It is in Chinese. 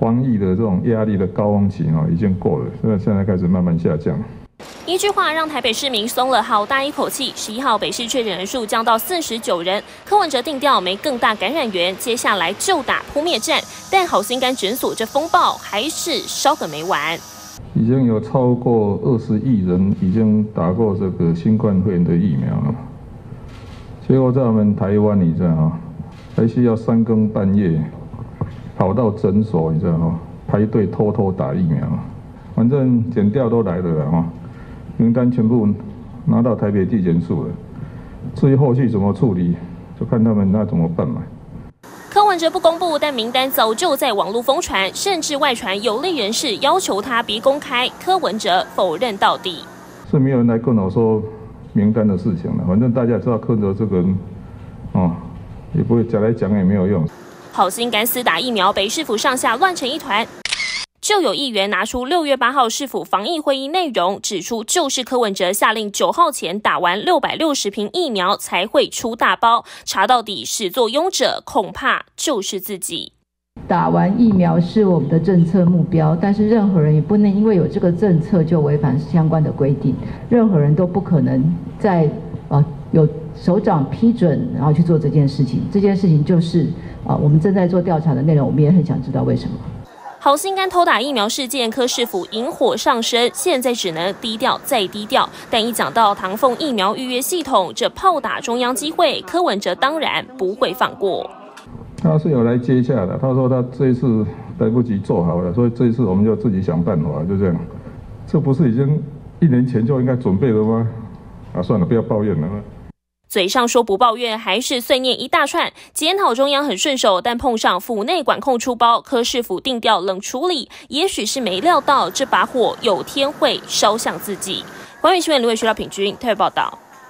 防疫的这种压力的高峰期哦，已经过了，所以现在开始慢慢下降。一句话让台北市民松了好大一口气。十一号北市确诊人数降到四十九人，柯文哲定调没更大感染源，接下来就打扑灭战。但好心肝诊所这风暴还是烧个没完。已经有超过二十亿人已经打过这个新冠肺炎的疫苗了，结果在我们台湾，你知道哈，还需要三更半夜跑到诊所，你知道吗，排队偷偷打疫苗。反正检调都来了哈。名单全部拿到台北地检署了，至于后续怎么处理，就看他们那怎么办嘛。柯文哲不公布，但名单早就在网络疯传，甚至外传有利人士要求他别公开。柯文哲否认到底，是没有人来跟我说名单的事情了。反正大家知道柯文哲这个人，哦，也不会讲来讲也没有用。好心敢死打疫苗，北市府上下乱成一团。就有议员拿出六月八号市府防疫会议内容，指出就是柯文哲下令九号前打完六百六十瓶疫苗才会出大包，查到底始作俑者恐怕就是自己。打完疫苗是我们的政策目标，但是任何人也不能因为有这个政策就违反相关的规定，任何人都不可能在呃有首长批准然后去做这件事情。这件事情就是啊我们正在做调查的内容，我们也很想知道为什么。好心肝偷打疫苗事件，柯市府引火上身，现在只能低调再低调。但一讲到唐凤疫苗预约系统，这炮打中央机会，柯文哲当然不会放过。他是有来接下的，他说他这一次来不及做好了，所以这一次我们就自己想办法，就这样。这不是已经一年前就应该准备了吗？啊，算了，不要抱怨了。嘴上说不抱怨，还是碎念一大串。检讨中央很顺手，但碰上府内管控出包，科市府定调冷处理，也许是没料到这把火有天会烧向自己。关于新闻，刘伟学到品君特别报道。